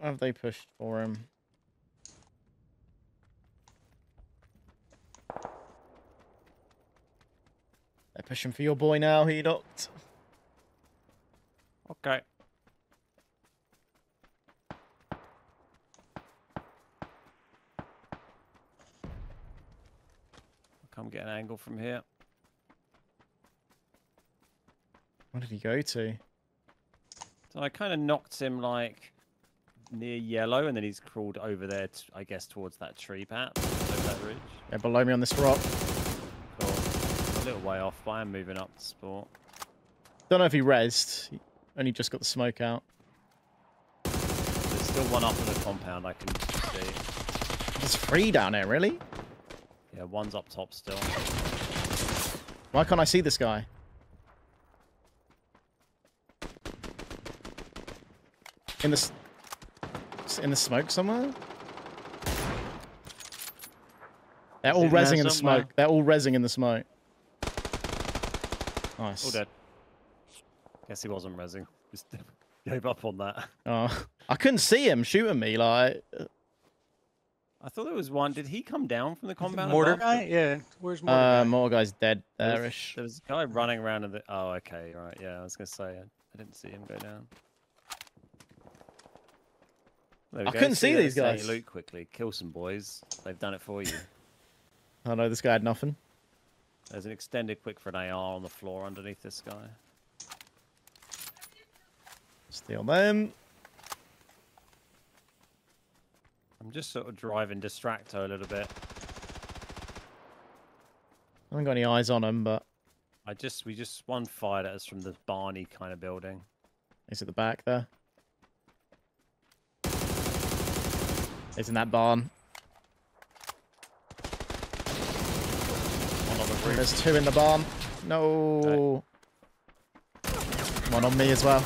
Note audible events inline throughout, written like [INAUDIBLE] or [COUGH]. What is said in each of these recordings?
Have they pushed for him? They're pushing for your boy now, he knocked. Okay. Come get an angle from here. Where did he go to? So I kind of knocked him like near yellow, and then he's crawled over there, t- I guess, towards that tree path, over that ridge. Yeah, below me on this rock. Cool. A little way off, but I'm moving up the sport. Don't know if he rezzed. He only just got the smoke out. There's still one up in the compound I can see. There's three down there, really? Yeah, one's up top still. Why can't I see this guy? In the s- s- in the smoke somewhere? They're all in there rezzing in the somewhere. smoke. They're all rezzing in the smoke. Nice. All dead. Guess he wasn't rezzing. Just [LAUGHS] gave up on that. [LAUGHS] Oh, I couldn't see him shooting me. Like, I thought there was one. Did he come down from the compound? Mortar above? guy? Yeah. Where's Mortar uh, guy? more guy's dead There was- there-ish. There was a guy running around in the. Oh, okay, right. Yeah, I was gonna say I, I didn't see him go down. I go, couldn't see that, these guys. Loot quickly. Kill some boys. They've done it for you. [LAUGHS] Oh no, this guy had nothing. There's an extended quick for an AR on the floor underneath this guy. Steal them. I'm just sort of driving distracto a little bit. I haven't got any eyes on him, but I just we just one fired at us from the Barney kind of building. Is at the back there. He's in that barn. One on the roof. There's two in the barn. No. One on me as well.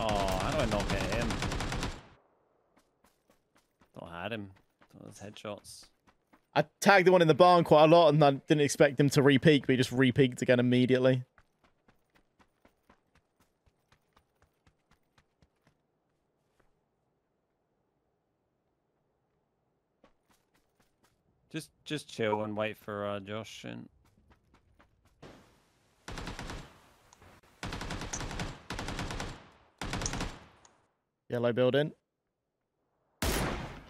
Oh, how do I not get him? Thought I had him. Thought was headshots. I tagged the one in the barn quite a lot, and I didn't expect him to re-peak, but he just re-peaked again immediately. Just just chill and wait for uh, Josh and Yellow building.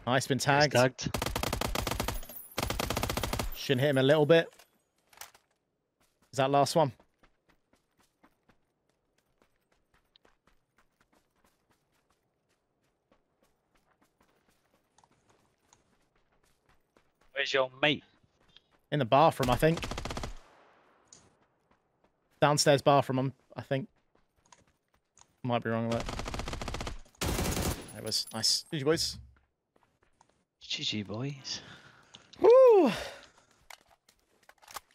Nice, been He's tagged. tagged. Shouldn't hit him a little bit. Is that last one? Where's your mate? In the bathroom, I think. Downstairs bathroom, I'm- think. Might be wrong with that. It was nice. GG, boys. GG boys. Woo!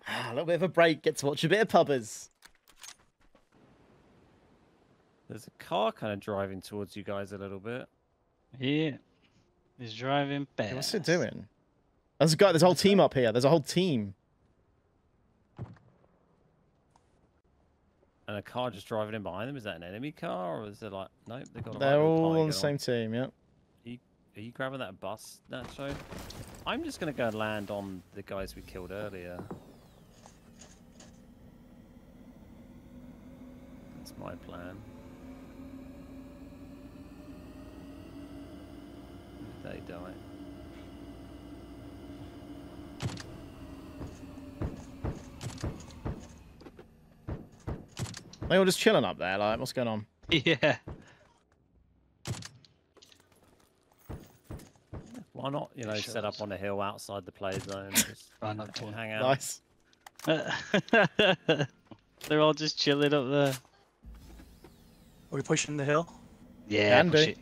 Ah, A little bit of a break. Get to watch a bit of pubbers. there's a car kind of driving towards you guys a little bit. Yeah. He's driving Hey, fast. What's it doing? There's a guy. There's a whole team up here. There's a whole team. And a car just driving in behind them. Is that an enemy car or is it like nope? They got. a They're all on the going same team. Yeah. Are you grabbing that bus, Nacho? I'm just gonna go land on the guys we killed earlier. That's my plan. They die. They all just chilling up there. Like, what's going on? [LAUGHS] Yeah. Why not, you know, set up Shuttles. on a hill outside the play zone, just [LAUGHS] Run to hang out. Nice. [LAUGHS] They're all just chilling up there. Are we pushing the hill? Yeah, Can push do. it.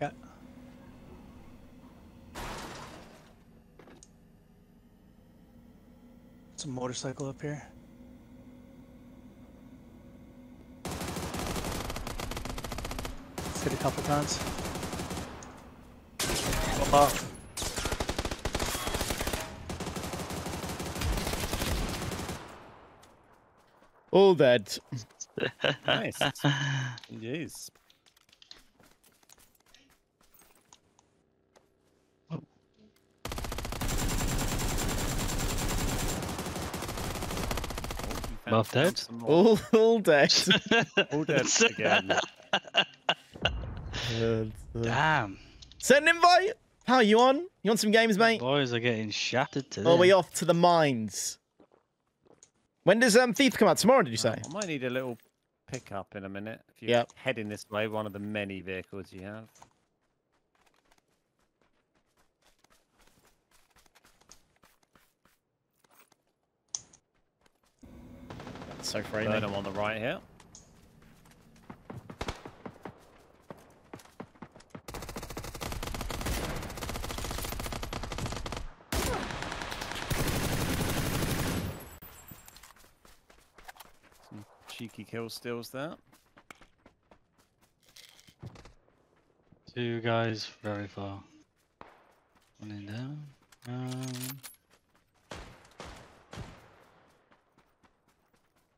Yeah. Some motorcycle up here. Hit a couple times. Oh, All dead. [LAUGHS] Nice. Jeez. Both dead? All, all dead. [LAUGHS] All dead again. [LAUGHS] Good. Damn. Send an invite. How are you on? You want some games, mate? Boys are getting shattered today. Or are we off to the mines? When does um Thief come out? Tomorrow, did you say? I might need a little pickup in a minute. If you're Yep. heading this way, one of the many vehicles you have. So free. Burn them on the right here. Cheeky kill steals there. Two guys very far. Running down. Um,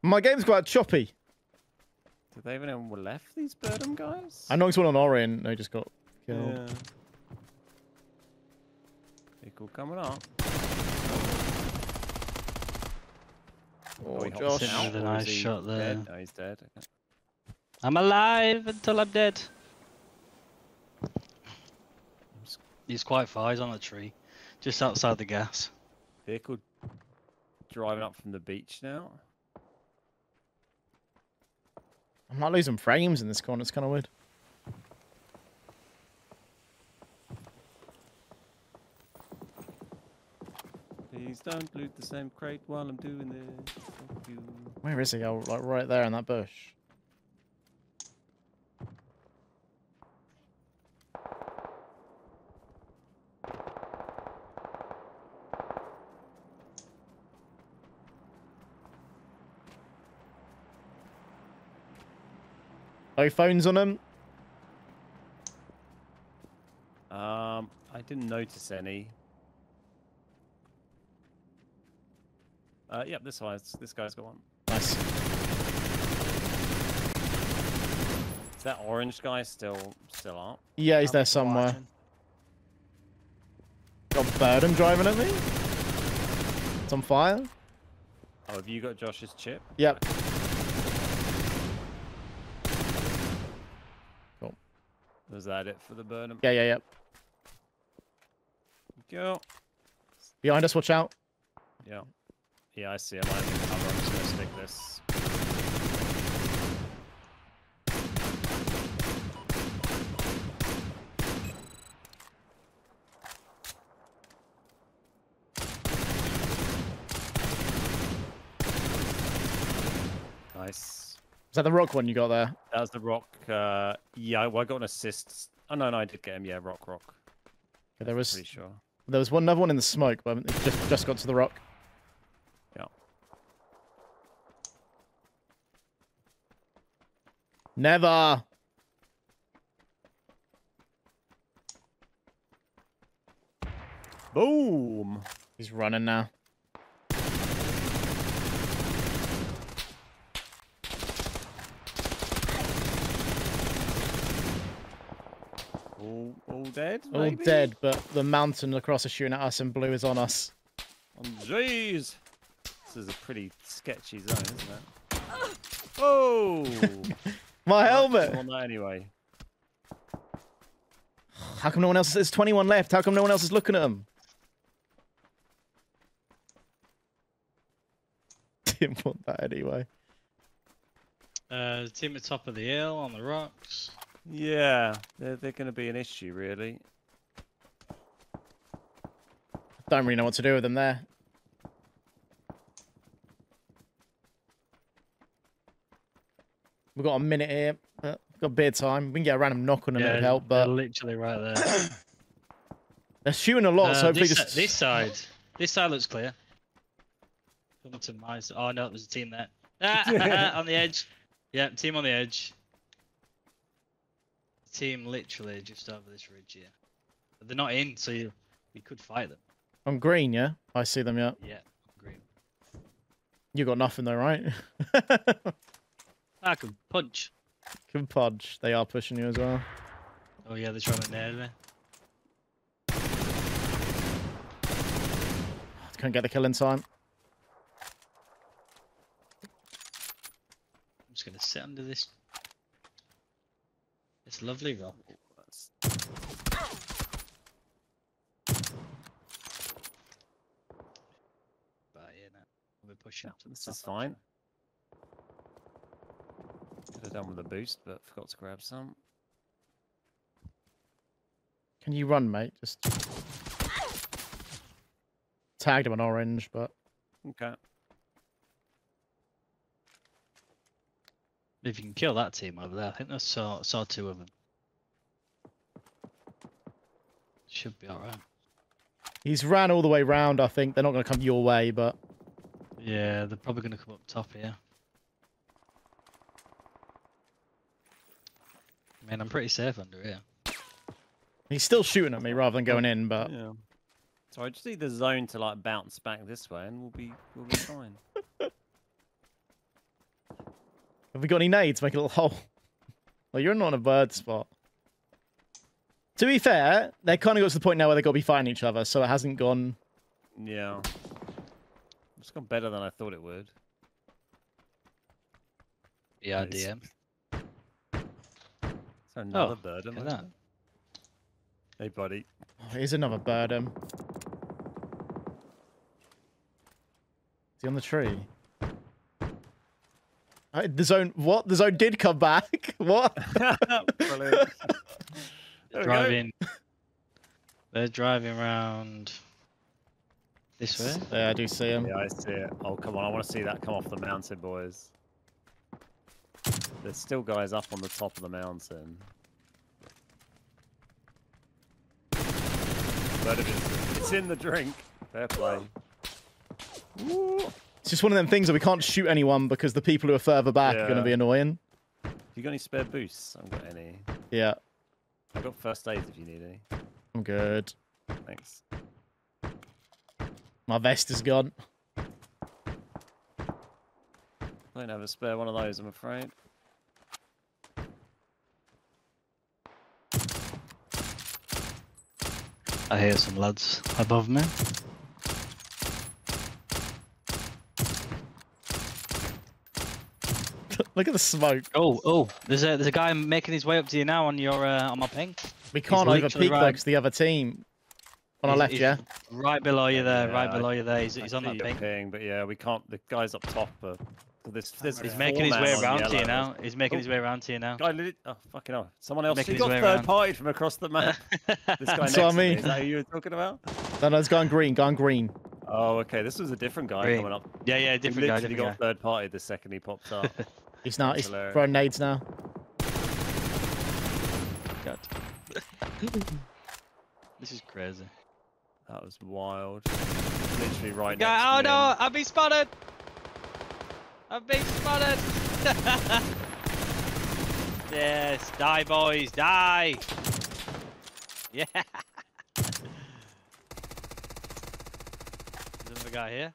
My game's quite choppy. Did they even have left these BRDM guys? I knocked one on Orion. No, he just got killed. Yeah. Vehicle coming up. Oh, he hops Josh. Sitting out, with a nice shot there. dead? No, he's dead. I'm alive until I'm dead. He's quite far. He's on a tree, just outside the gas. Vehicle driving up from the beach now. I'm not losing frames in this corner. It's kind of weird. Don't loot the same crate while I'm doing this. Thank you. Where is he? Oh, like right there in that bush. No phones on him. Um, I didn't notice any. Uh, yep, this guy's this guy's got one. Nice. Is that orange guy still still up? Yeah, he's I'm there somewhere. watching. Got BRDM driving at me. It's on fire. Oh, have you got Josh's chip? Yep. Cool. Was that it for the BRDM? Yeah, yeah, yeah. Go. Behind us, watch out. Yeah. Yeah, I see. I'm in cover. I'm just gonna stick this. Nice. Is that the rock one you got there? That was the rock. Uh, yeah, well, I got an assist. Oh no, no, I did get him. Yeah, rock, rock. Yeah, there was Pretty sure. there was one another one in the smoke, but it just just got to the rock. Never. Boom. He's running now. All, all dead. All maybe? dead, but the mountain across is shooting at us and blue is on us. Oh, Jeez. This is a pretty sketchy zone, isn't it? Oh. [LAUGHS] My helmet! On that anyway. How come no one else? There's 21 left. How come no one else is looking at them? [LAUGHS] Didn't want that anyway. Uh, the team at top of the hill on the rocks. Yeah, they're, they're going to be an issue, really. Don't really know what to do with them there. We've got a minute here. Uh, got beer time. We can get a random knock on them. it'd help, they're but literally right there. [COUGHS] they're shooting a lot. Uh, so hopefully this, just this side, this side looks clear. Coming to my side. Oh no, there's a team there. Ah, [LAUGHS] on the edge. Yeah, team on the edge. Team literally just over this ridge here. But they're not in, so you, we could fight them. on green. Yeah, I see them. Yeah, Yeah, green. you got nothing though, right? [LAUGHS] I can punch. Good podge. They are pushing you as well. Oh yeah, they're trying to nail me. Couldn't get the kill in time. I'm just gonna sit under this. It's lovely rock. But yeah, no, we're pushing. Yeah, this is fine. Could have done with a boost, but forgot to grab some. Can you run, mate? Just tagged him on orange, but Okay. If you can kill that team over there, I think I saw saw two of them. Should be alright. he's ran all the way round. I think they're not going to come your way, but Yeah, they're probably gonna come up top here. I mean, I'm pretty safe under here. he's still shooting at me rather than going in. But Yeah. So I just need the zone to like bounce back this way, and we'll be we'll be fine. [LAUGHS] have we got any nades? Make a little hole. Well, you're not in a bird spot. To be fair, they kind of got to the point now where they've got to be fighting each other, so it hasn't gone. Yeah. It's gone better than I thought it would. Yeah, DM. So another Oh, bird. Look at that. Hey, buddy. Oh, here's another BRDM. Is he on the tree? The zone. What? The zone did come back. [LAUGHS] What? [LAUGHS] Brilliant. [LAUGHS] There we go. Driving. They're driving around this way. Yeah, I do see him. Yeah, I see it. Oh, come on. I want to see that come off the mountain, boys. There's still guys up on the top of the mountain. But it is, it's in the drink. Fair play. It's just one of them things that we can't shoot anyone because the people who are further back are going to be annoying. You got any spare boosts? I haven't got any. Yeah, I've got first aid if you need any. I'm good. Thanks. My vest is gone. I don't have a spare one of those, I'm afraid. I hear some lads above me. [LAUGHS] Look at the smoke. Oh, oh, there's a there's a guy making his way up to you now on your uh, on my ping. We can't literally overpeak though right- because the other team on our left, he's yeah. Right below you there, right Yeah, I- below you there. He's, he's on that your ping. ping, but yeah, we can't. The guys up top are. So This, this He's making his way around to you now. He's making his Oh. way around to you now. Guy, lit- oh fucking hell! Someone else. Making He his got third around. party from across the map. [LAUGHS] This guy That's next what I to me. mean. Is that who you were talking about? No, no, it's gone green. Gone green. Oh, okay. This was a different guy Green. coming up. yeah, yeah, He different guy, literally different got guy. third party the second he popped up. [LAUGHS] He's now. That's He's hilarious. throwing nades now. God. this is crazy. that was wild. Literally right Guy, next oh to no. I've been spotted. I've been spotted. [LAUGHS] yes, die, boys, die. Yeah. There's another guy here.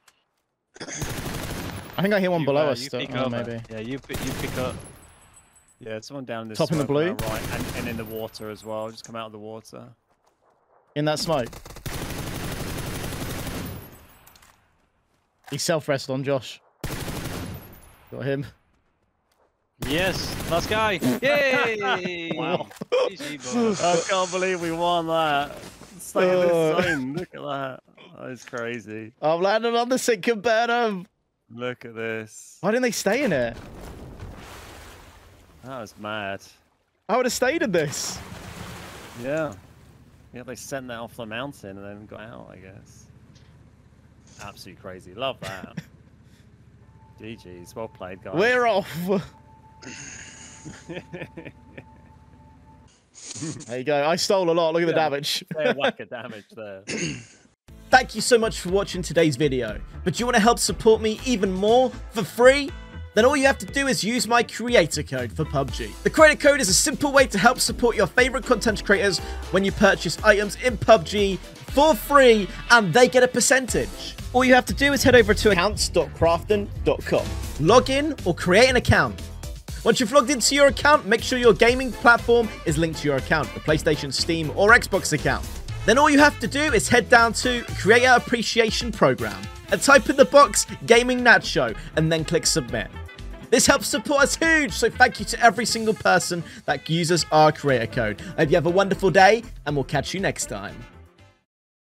I think I hear one You, below uh, us. Still. pick Oh, maybe. Yeah, you pick, you pick up. Yeah, someone down this Top in the smoke blue? right, and, and in the water as well. Just come out of the water. In that smoke. He self-rested on Josh. Got him. Yes, last guy. Yay! [LAUGHS] Wow. I can't believe we won that. Stay in Oh. this zone. Look at that. That is crazy. I've landed on the sinking bottom. Look at this. Why didn't they stay in it? That was mad. I would have stayed in this. Yeah. Yeah, they sent that off the mountain and then got out, I guess. Absolutely crazy. Love that. GG's. Well played, guys. We're off. [LAUGHS] There you go. I stole a lot. Look at the damage. Fair whack of damage there. Thank you so much for watching today's video. But do you want to help support me even more for free? Then all you have to do is use my creator code for PUBG. The creator code is a simple way to help support your favorite content creators when you purchase items in PUBG for free and they get a percentage. All you have to do is head over to accounts.krafton.com. Log in or create an account. Once you've logged into your account, make sure your gaming platform is linked to your account, the PlayStation, Steam, or Xbox account. Then all you have to do is head down to Creator Appreciation Program and type in the box Gaming Nacho and then click Submit. This helps support us huge, so thank you to every single person that uses our creator code. I hope you have a wonderful day, and we'll catch you next time.